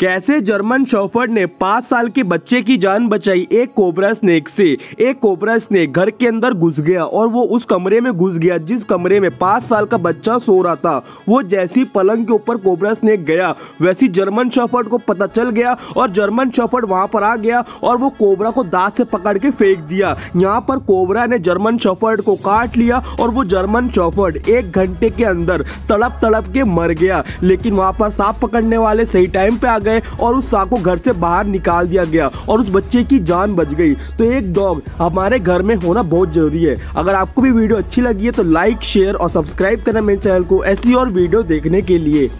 कैसे German chauffeured ने पाँच साल के बच्चे की जान बचाई एक कोबरा स्नेक से? एक कोबरा स्नेक घर के अंदर घुस गया और वो उस कमरे में घुस गया जिस कमरे में पाँच साल का बच्चा सो रहा था। वो जैसी पलंग के ऊपर कोबरा स्नेक गया, वैसी जर्मन शॉफर्ड को पता चल गया और जर्मन शॉफर्ड वहाँ पर आ गया और वो कोबरा को दांत से पकड़ के फेंक दिया। यहाँ पर कोबरा ने जर्मन शॉफर्ड को काट लिया और वो जर्मन शॉफर्ड एक घंटे के अंदर तड़प तड़प के मर गया। लेकिन वहाँ पर सांप पकड़ने वाले सही टाइम पे आ गए। और उस सांप को घर से बाहर निकाल दिया गया और उस बच्चे की जान बच गई। तो एक डॉग हमारे घर में होना बहुत ज़रूरी है। अगर आपको भी वीडियो अच्छी लगी है तो लाइक शेयर और सब्सक्राइब करना मेरे चैनल को। ऐसी और वीडियो देखने के लिए।